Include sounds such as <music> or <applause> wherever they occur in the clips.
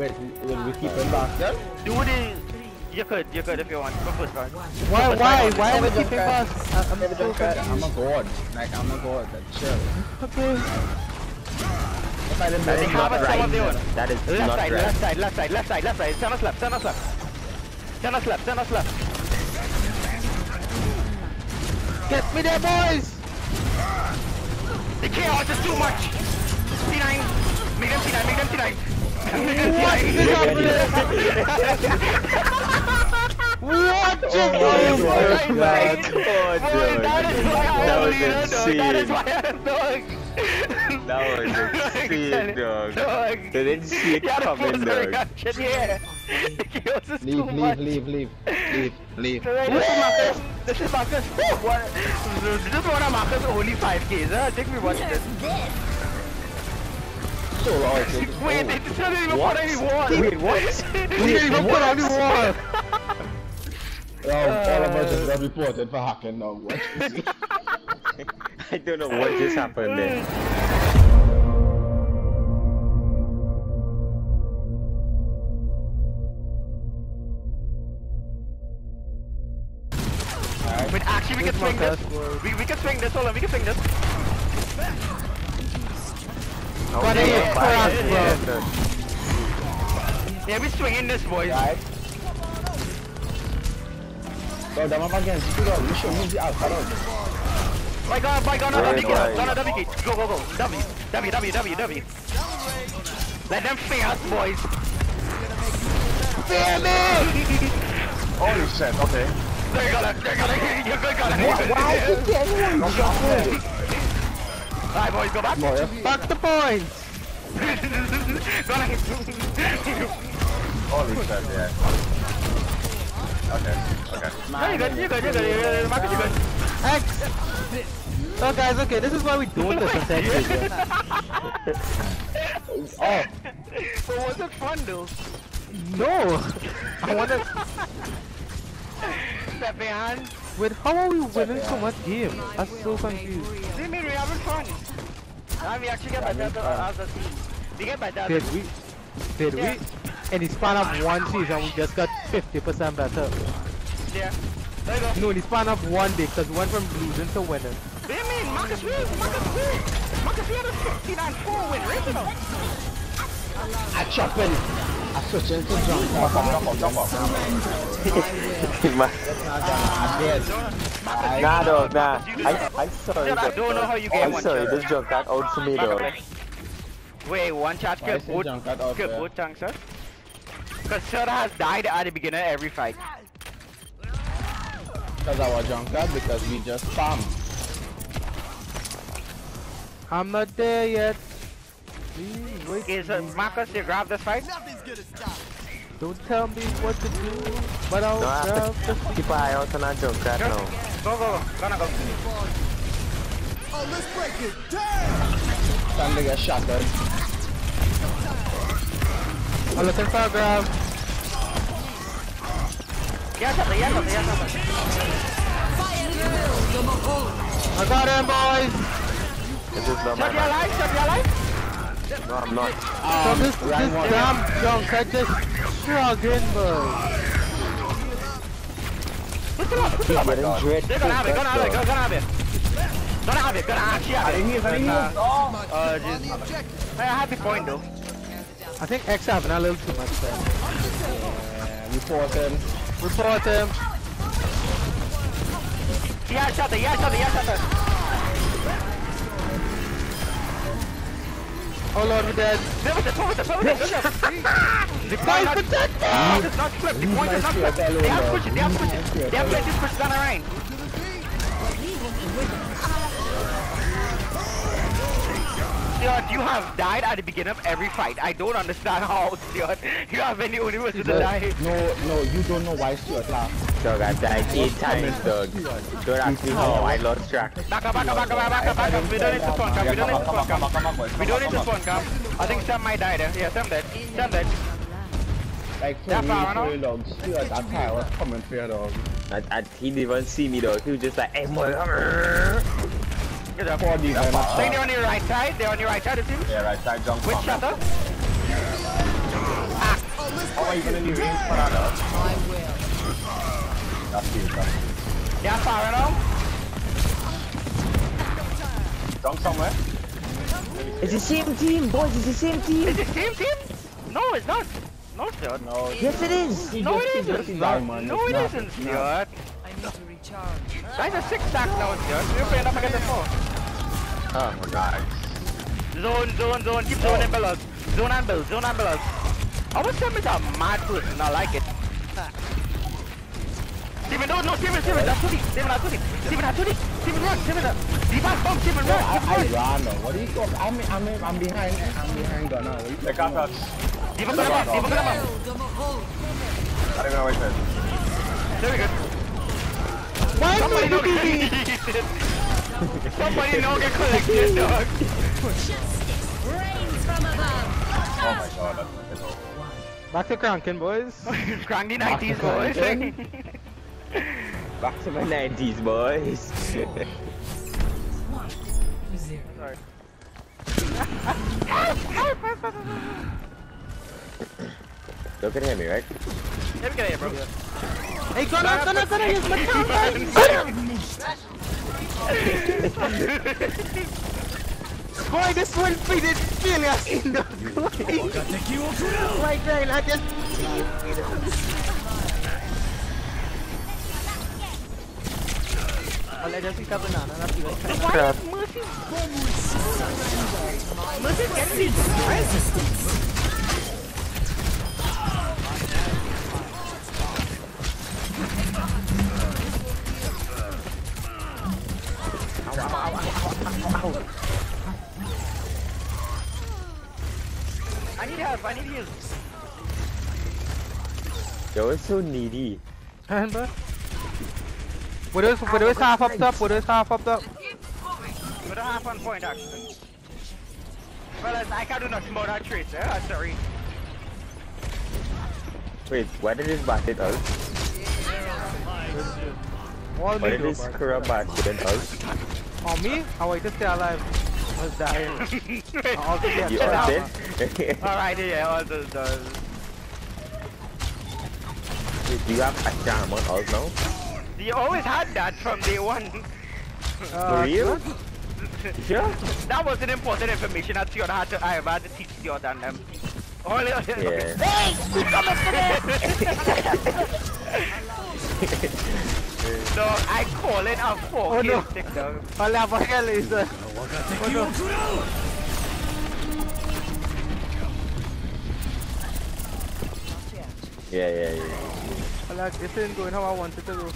Wait, will we keep him back then? Do the... You could, you could if you want. Go first, guys. Why, why, why are we Never keeping fast? I- I'm Never so jump cut. I'm a god. Like, I'm a god. That's chill. Okay. If I didn't That believe is not much time of the right. order? That is Left not side, right. left side, left side, left side, left side. Turn us left, turn us left. Turn us left, turn us left. Get me there, boys! The chaos is too much. C9. Make them C9, make them C9. What is C9. happening? What just Oh, my Boy, God. boy, that is why I was dog. That is why I'm dog. That was insane, dog. Dog. They didn't see it coming, dog. yeah. The chaos is Leave, leave, much. leave, leave, leave, leave. So, right, this is Marcus. This is Marcus. What? This is one of Marcus only 5Ks. Huh? I think we watched this. So- Wait, they didn't even water. Wait, what? We didn't even put. Oh, all of us reported for hacking now. This. I don't know what just happened there. Wait, actually, we can swing this. We, we can swing this. Hold on, we can swing this. Got a hit, Fire, crack, yeah, bro. Yeah, we swinging this, boys. Right? So, them up against you, dog. You should move the alpha, dog. By God, by God, no, Right, W, get No, no, W, get. Go, go, go. W, W, W, W, W. Let them fear us, boys. Fear me! Holy shit, okay. They're gonna, they're gonna, <laughs> you're good, gonna. Why is it anyone shot me? Alright, boys, go back. No, yeah. Back the points. Gonna. Holy shit, yeah. Okay, okay. No, you're good, you're good, you're good, you're good, Marcus, you're good. X. So guys, okay, this is why we don't listen to X. <laughs> Oh, But was it fun, though? No. I wanna. Step behind. Wait, how are we winning so much game? I'm so confused. See me, we're having fun. And we actually get better as a- team. We get better Did we? Did Yeah. we? In the span of one season, we just got 50% better. Yeah. There you go. No, in the span of one day, because we went from losing to winning. What do you mean? Marcus win! Marcus win! Marcus we had a 69-4 win right. I chop in. Nah, dog, nah. I, I'm sorry, I don't know how you get I'm one sorry, this jump got out for me, dog. Wait, one shot kill both, junk kill both chunks, sir. Because Sir has died at the beginning of every fight. because I was junk because we just spam. I'm not there yet. Please wait. Okay, so Marcus, you grab this fight. Don't tell me what to do, but I'll No, I grab have the to keep an eye out on that jump cut Sure. now. Go, go, go. Gonna go. Time to get shattered. I'm looking for a grab. Yeah, something, yeah, something, yeah, something. I got him, boys. Is this not Shut your my life, shut your life. No, I'm not. so this, this damn junk, I just struggling, boy. Push it up, push it up. Dread. They're gonna have it, gonna have it, gonna have it. Gonna have it, gonna actually have it. I didn't hear, I didn't hear. Uh, uh, just, I have the point though. I think X having a little too much there. Yeah, report him. Report him. Yeah, shut it, yeah, shut it, yeah, shut it. Oh lord, we're dead. There was a, there was a, there was a, there was a. The <laughs> point not, protect the point is not flipped, the point is not flipped. They have to push it, they have to push it. They have let this push down the line. Stuart, you have died at the beginning of every fight. I don't understand how, Stuart, you have any the only person to die. No, no, you don't know why Stuart laughed. Dog, I died eight times, dog. Don't ask me how, I lost track. Back up, back up, back up, back up, back up. We don't need to spawn camp, we don't need to spawn camp. We don't need to spawn camp. I think Sam might die there. Yeah, Sam dead. Sam dead. Like, for That me, far, no? for long, Stuart, that time was coming for you, dog. I, I, he didn't even see me, dog. He was just like, hey, boy, Good job. Four D, very much. I think they're on your right side. They're on your right side, it seems. Yeah, right side jump. Which shutter? Ah, not even in the range for that. though. My will. That's cute. That's Yeah, fire now. Drunk somewhere. It's the same team, boys. It's the same team. Is it same team? No, it's not. No, Stuart. No. Yes, it is. he No, just- it he just isn't. died, man. No, It's it not. isn't, It's not. Stuart. I need to recharge. Guys are six stack now, Stuart. We're playing up against the four. Oh my god. Zone, zone, zone. Keep zone oh. and below. Zone and below. Zone and below. I was telling me that mad foot and I like it. Steven, no, no, Steven, Steven, that's Hoodie. Steven, that's Hoodie. Steven, that's Hoodie. Steven, run. Steven, that's Debuff, bump, Steven, run. I, I ran, though. What are you talking I'm, I'm, I'm behind. I'm behind gun now. They can't touch. Debuff, come up. Debuff, come up. I don't know where it is. There we go. Why am I looking at Somebody know get clicked, get dog. Oh my god, that's fucking Back to Kronkin, boys. <laughs> Kronkin 90s, boys. <laughs> Back to my 90s, boys. <laughs> Don't get hit me, right? Yeah, we can hit, bro. Hey, Connor, Connor, Connor, here's my counter! Why this one did kill us in the I like that, I just. Olha, já fica banana na fila. Crap. Resistance. it's so needy. Remember? Uh, put us. Put us half up top, Put us half up top. Widow half on point actually. Well, I can't do nothing more than trade, eh? I'm sorry. Wait, why did this bastard? out? Why did this corrupt bastard? out? On me? Oh, I want to stay alive. I was dying. I also, yeah, you all dead? Alright, yeah, all those. Wait, Do you have a jam on us now? You always had that from day one. Uh, For real? Sure? that was an important information that you had to I have had to teach <laughs> you than them. Only Yeah. So I call it a four Oh, kill no. stick dog. I'll have a hell is that? Oh no. Yeah, yeah, yeah. Well, like, this ain't going how I want it to go.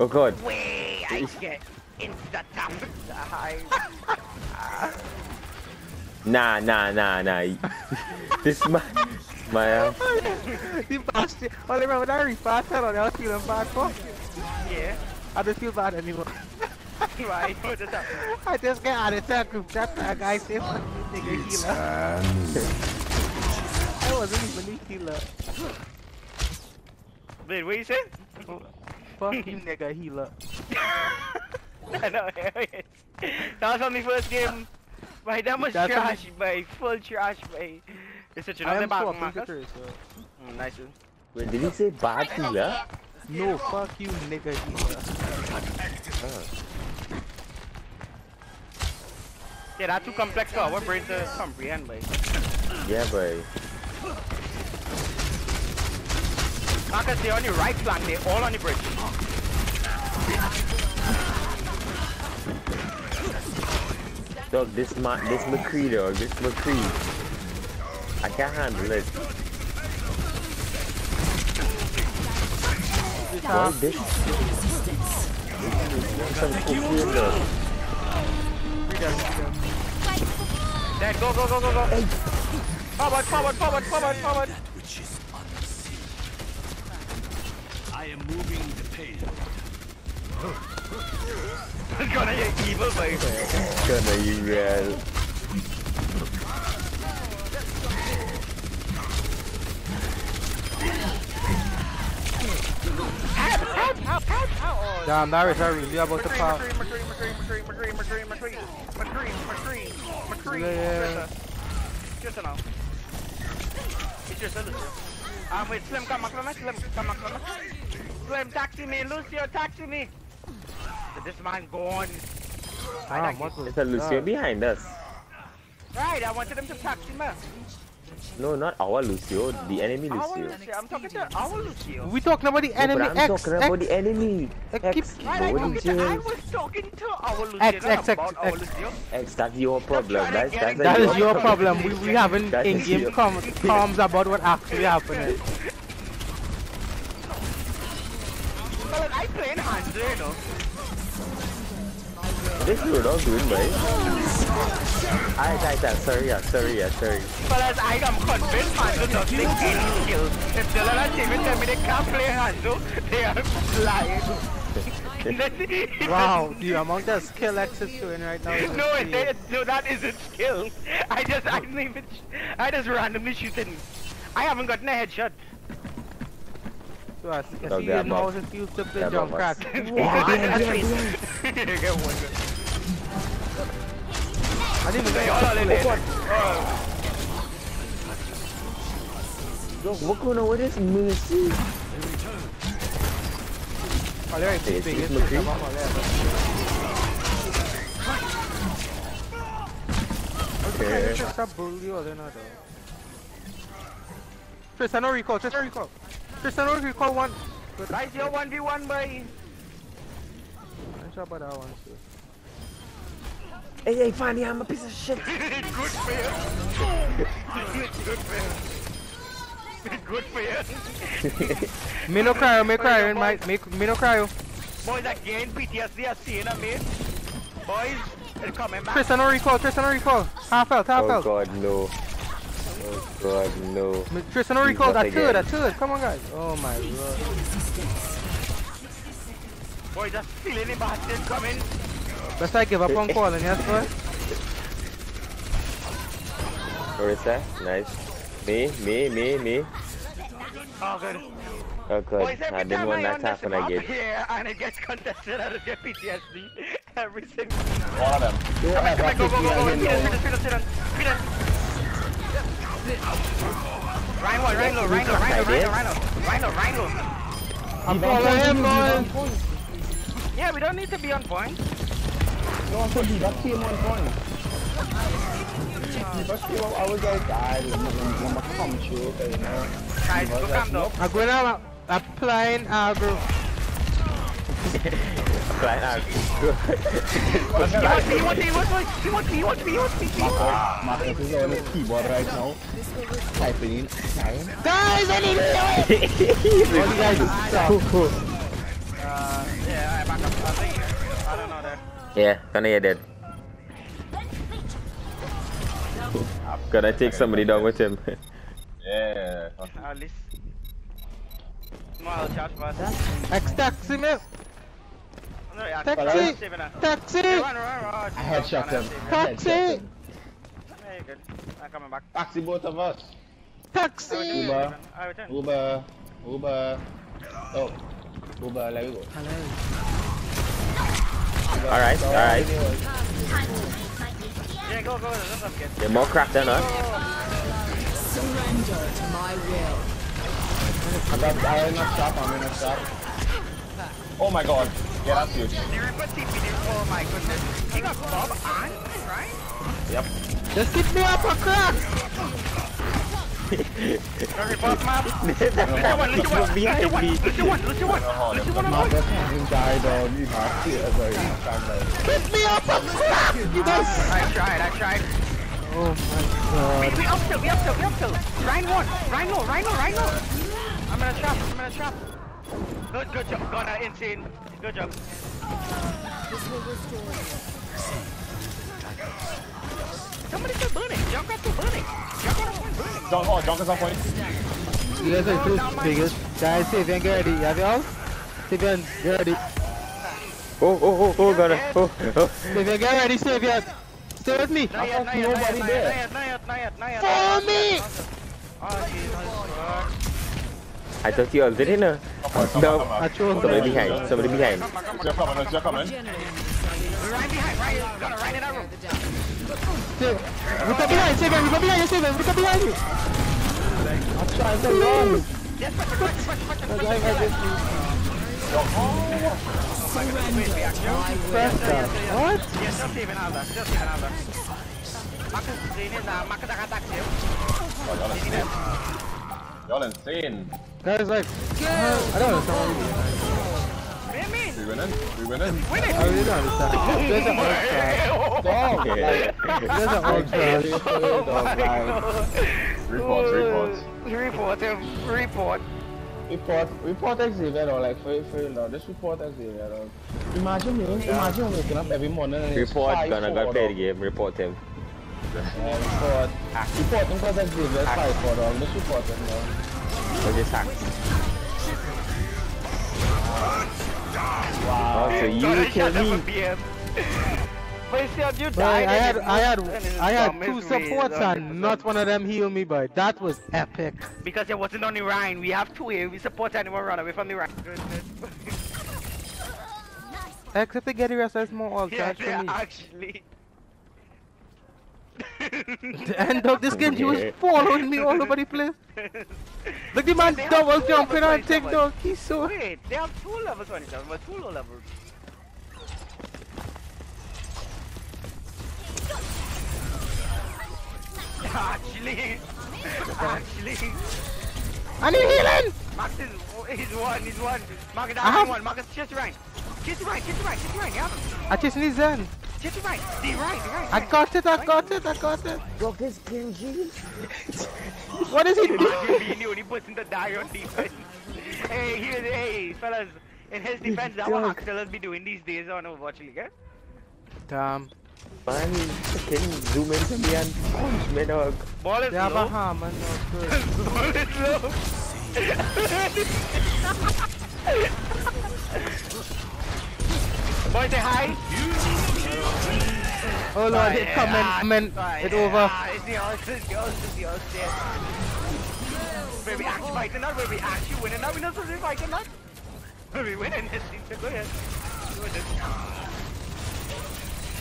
Oh god. Way I get insta tap. Nah, nah, nah, nah. this my my uh, the bastard. All I remember that refast head on, I was feeling bad for. Yeah. I don't feel bad anymore. <laughs> Right. What is that? I just get out of that group chat. That guy say, fuck you, nigga healer. I wasn't even a healer. Wait, what you say? Fuck you, nigga healer. <laughs> I know. that was on the first game. By that much That's trash, by full trash, by. It's such I another am back, swapping Marcus. pictures, so. Mm, nice. one. wait, did he say bad healer? No, fuck you, nigga healer. Yeah, that's too complex for our brain to comprehend, by. Yeah, boy. Marcus, they're on your right flank, they're all on the bridge. Dog, this ma this McCree dog, this McCree. I can't handle it. Boy, this some cocaine dog. Then go, go, go, go, go. Forward, forward, forward, forward, forward. That which is unseen. I am moving the pain. It's gonna get evil, boy. Gonna you real. Help, help, help, help. Damn, Darius, I really about to McCree, pop. McCree, McCree, McCree, McCree, McCree, McCree, McCree, McCree, McCree, Yeah, yeah, yeah. Just a- Just a now. It's just a Lucio. Um, wait, Slim, come back, come back, Slim, come back, come back. Slim, taxi me, Lucio, taxi me. So this man gone. Ah, what was It's a Lucio behind us. Right, I wanted him to taxi me. No, not our Lucio, the enemy Our Lucio. Lucio, I'm talking to our Lucio. We talking about the enemy but I'm X, talking X, about the enemy. X, X, keep- Right, I, no, talking to, I was talking to our Lucio, X, not X, X, X. Lucio. X, that's your problem. trying That's, that's That is your problem. problem. We we having That is in-game your- com <laughs> comms about what actually happening. Well, I play in Hanzo, oh. you know. This dude not doing right. I, I, I, sorry, yeah, sorry, yeah, sorry. But as I am convinced Hanzo doesn't take any skills. If Dylan and David tell me they can't play Hanzo, they are lying. <laughs> Wow, the amount of skill X is showing right now. is No, it, it, no, that isn't skill. I just, I didn't even, I just randomly shooting. I haven't gotten a headshot. So I, I No, see yeah, him how but- used to play <laughs> <laughs> yeah, jump but- crack. Get one. I didn't know. hold on, Lily. Yo, what going on with this Mercy? Olha aí, Esse peguei no esse fim. tava rolando. Okay. Essa bully olhando nada. Tristan, no recall, Tristan, no recall. Tristan, no recall one. Good. Guys, you're 1v1, boy. I'm sure about that one too. Hey, hey, finally, I'm a piece of shit. Good for you. Good for you. Good for you. Me no cry, me cry, me, me, me no cry. Boys again, PTSD are seeing a mate. Boys, they're coming back. Tristan, no recall, Tristan, no recall. Half health, half Oh god, no. Oh god, no. Tristan, no He's recall, not that third, again. that third. Come on, guys. Oh my god. Boys, just feeling the bastard coming. Best I give up on calling, yes, boy? Marissa, nice. Me, me, me, me. Oh, good. Oh Boys, god, every I didn't time want I that on to this happen map again. here and it gets contested, I just get PTSD. Every single All of them. Don't Come ever on, go, pick go, me go, go, again Peter, now. Peter, Peter, Peter, Peter. Rhino, Rhino, Rhino, Rhino, Rhino, Rhino, Rhino, Rhino. I'm following him, boy. Yeah, we don't need to be on point. No, I said that came on point. Came up, I was like, I am gonna come through, you know. Guys, go calm down. I'm going to applying aggro. Right now. He wants me, he wants me, he wants me, he wants me, he wants me, he wants me. Marcus, is on his keyboard right now. Typing in. Guys, I need to do it! All you guys Uh, yeah, I back up. I think, I don't know that. Yeah, gonna hear that. Gonna take somebody down with him. Yeah. At least. I'll charge first. Taxi me! Taxi! I'm saving her. Taxi! I headshot him. Taxi! Yeah, good. I'm coming back. Taxi both of us. Taxi! Uber. Uber. Uber. Oh. Uber, let me go. Alright, alright. Yeah, go, go. Let's not get. They're more crap than us. Surrender to my will. I'm not, I'm in a shop, I'm in a shop. Oh my god. Get up, dude. There is a TPD. Oh my goodness. He got Bob on, right? Yep. Just hit me up a crack! Uh, not that Hit me up a crack! You guys! I tried, I tried. Oh my We, god. we up till, we up till, we up till. Rhino one, Rhino, Rhino, Rhino. I'm gonna trap, I'm gonna trap. Good, good job, Gunner, insane. Good job. Somebody's still burning. Junkrat's still burning. Junkrat's still burning. Junk, oh, Junk is on point. You guys are too biggest. Guys, Savian, get ready. Have you all? Savian, get ready. Oh, oh, oh, oh, gonna. Oh, oh. Savian, get ready, Savian. Stay with me. Not yet, not yet, not yet, not yet, not yet, not yet. Follow me! Oh, Jesus. I thought you all did it, no? Somebody behind, somebody behind. You're coming, you're coming. Right behind, right, right in that room. Up behind, Savian. Look up behind you, Savian. Look up behind you. trying to run. Yes? What? Yes. Oh, y'all insane. Guys, like, I don't understand. Remy. We winning? We winning? I really don't understand. There's an orc trap. Dog, Yeah. There's an orc trap. dog, like, reports, reports. Report him. Report. Report, report Xavier though, like for for you know, just report Xavier though. Imagine me, imagine waking up every morning and Report five gonna go play the game. Report him. Yeah, report. Report him because Xavier's five four dog. Just report him though. Or just hack. Wow. Oh, <laughs> so you Sorry, kill shut me. for <laughs> But you see, you Boy, died. I had, I had, I had two supports and not one of them healed me, but That was epic. Because it wasn't on the Rhine. We have two here. We support anyone run away from the Rhine. <laughs> Except the Getty Rest has more all yeah, charge for actually. The end of this game, he was following me all over the place. <laughs> Look, the man double have double two jumping on 27. TikTok. He's so. Wait, they have two level 27, but two low levels. <laughs> Actually, <laughs> actually, I need healing! Max is he's one, he's one. Marcus I have- down one. Marcus, chase the right. Chase the right, chase the right, chase the right. Yeah, I just need Zen. Chase the right. The right, the right. I got it, I got it, I got it. Dog is Genji. What is he doing? Imagine being the only person to die on defense. <laughs> hey, here, hey, fellas. In his defense, that's what Axel be doing these days on Overwatch League. Eh? Damn. Man, fucking zoom into me and punch me, dog. Ball is They have a low. hammer, no good. <laughs> Ball is low. <laughs> Boy, say hi. Oh lord, it coming, coming, it over. Ah, it's the odds, it's the odds, it's the odds, yeah. Were we actually fighting or were we actually winning? Now we not supposed to be fighting not. Were we winning this thing? So go ahead. Do it.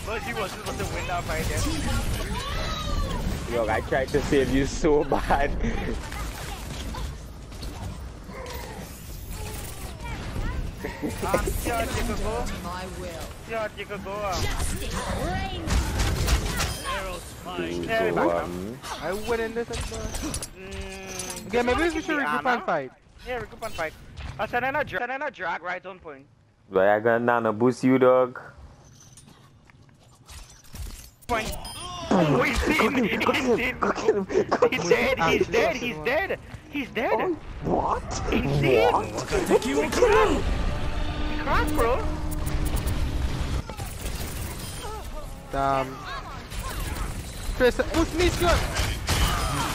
But she wasn't supposed to win that fight, yeah. Dog, I tried to save you so <laughs> bad. Um, George, you could go. My will. You could go. Arrows flying. yeah, we So, back, um, I winning this as well. Mm, Okay, maybe we should regroup and fight. Yeah, regroup and fight. I said in a drag, in a drag right on point. but I gonna boost you, dog. Point. Oh, he's dead. He's dead. He's dead. He's dead. He's dead. He's dead. What? He's dead. He cracked, bro. Damn. Chris, push me, shot.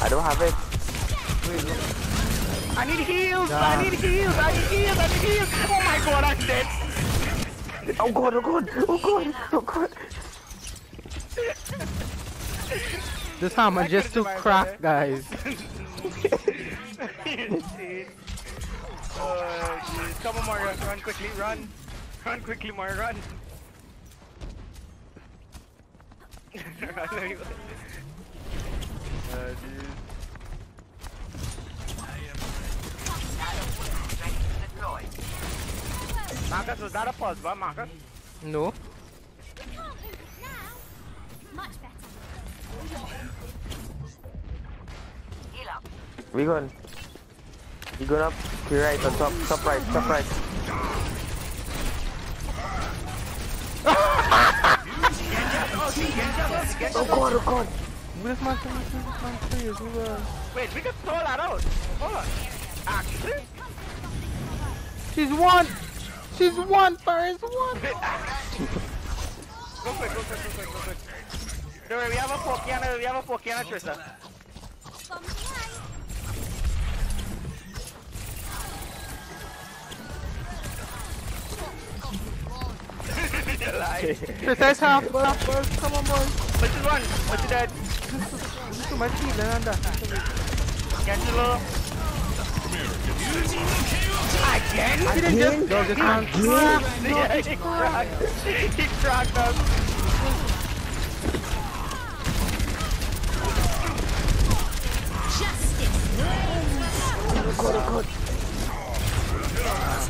I don't have it. I need heals. Nah. I need heals. I need heals. I need heals. Oh my god, I'm dead. Oh god, oh god, oh god, oh god. This hammer just too crack, guys. <laughs> Insane. Oh, jeez. Come on, Mario. Run quickly. Run. Run quickly, Mario. Run. Run anyway. Oh, jeez. Marcus, was that a pause, but Marcus? No. We going. You going up to your right, on top, top right, top right. Oh god, oh god. This man, this man, this man, please, we were- Wait, we can throw that out. Hold on. Actually? She's one! She's one, Paris, one! <laughs> Go quick, go quick, go quick, go quick. Don't worry, we have a Pocky and we have a Pocky and Trista. Precise half, half, burst. come on, boys. Which is one? What's it dead? Too much healing and that. Again? He didn't just, no, this man cracked. Yeah, he cracked. <laughs> He cracked us.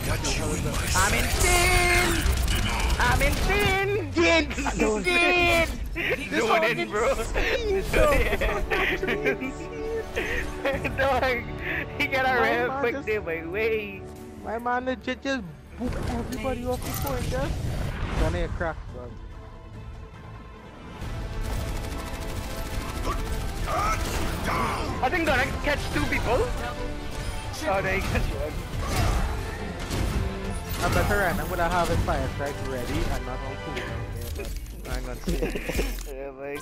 Justice reigns. I'm in sin! Ah, I'm in sin! Sin! Sin! Zoning, bro. Dog, he got a My real man quick just- day, my way. My man legit just boop everybody off the point, just. Gonna get cracked, bro. I think gonna catch two people. Oh, he catch one. I better run. I'm gonna have a fire strike ready and not on cool. Okay, but I'm gonna <laughs> see. yeah, boy.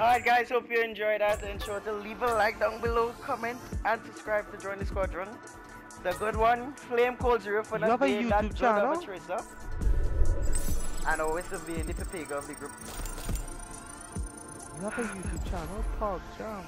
Alright guys, hope you enjoyed that and sure to leave a like down below, comment and subscribe to join the squadron. The good one, Flame Cold Zero for not being that YouTube good channel? of a tracer. And always to be the Pepega of the group. You have a YouTube channel, Pog Jam.